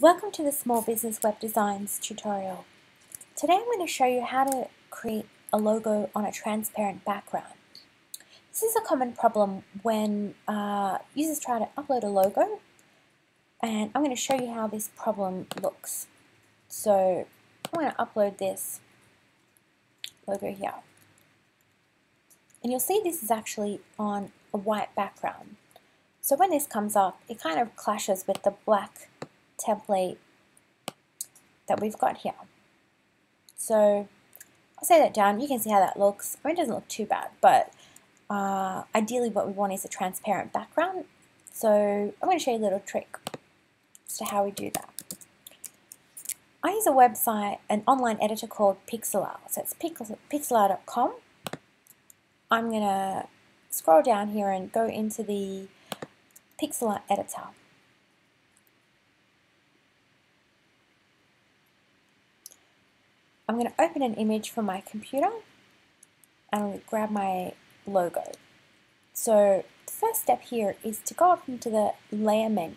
Welcome to the Small Business Web Designs tutorial. Today I'm going to show you how to create a logo on a transparent background. This is a common problem when uh, users try to upload a logo and I'm going to show you how this problem looks. So I'm going to upload this logo here. And you'll see this is actually on a white background. So when this comes up, it kind of clashes with the black template that we've got here. So I'll say that down. You can see how that looks. I mean, it doesn't look too bad, but uh, ideally what we want is a transparent background. So I'm going to show you a little trick as to how we do that. I use a website, an online editor called Pixlr. So it's pixlr.com. I'm going to scroll down here and go into the Pixlr editor. I'm going to open an image from my computer and grab my logo. So the first step here is to go up into the layer menu.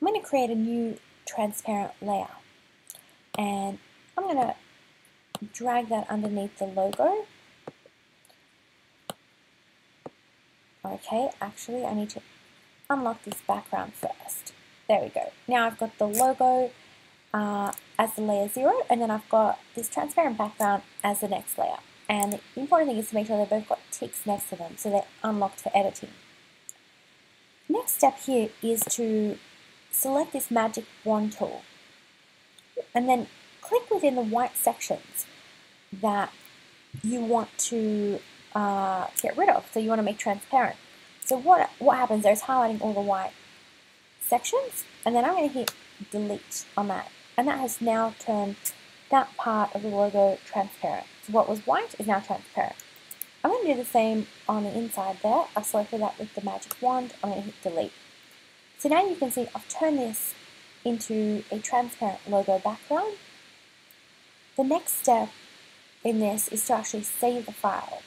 I'm going to create a new transparent layer and I'm going to drag that underneath the logo. Okay, actually I need to unlock this background first. There we go. Now I've got the logo uh, as the layer 0 and then I've got this transparent background as the next layer. And the important thing is to make sure they've both got ticks next to them so they're unlocked for editing. Next step here is to select this magic wand tool and then click within the white sections that you want to uh, get rid of, so you want to make transparent. So what, what happens there is highlighting all the white sections, and then I'm going to hit delete on that. And that has now turned that part of the logo transparent. So what was white is now transparent. I'm going to do the same on the inside there. I selected that with the magic wand. I'm going to hit delete. So now you can see I've turned this into a transparent logo background. The next step in this is to actually save the file.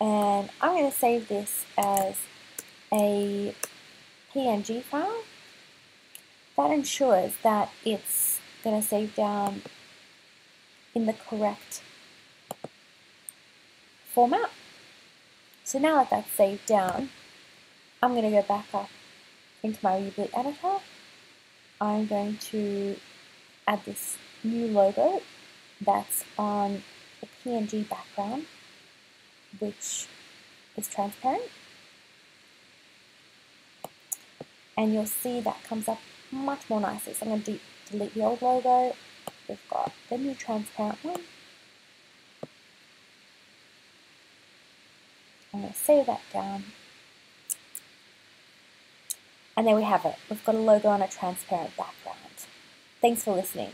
And I'm going to save this as a PNG file. That ensures that it's going to save down in the correct format. So now that that's saved down, I'm going to go back up into my Weebly editor. I'm going to add this new logo that's on a PNG background, which is transparent. And you'll see that comes up much more nicely. So I'm going to de delete the old logo. We've got the new transparent one. I'm going to save that down. And there we have it. We've got a logo on a transparent background. Thanks for listening.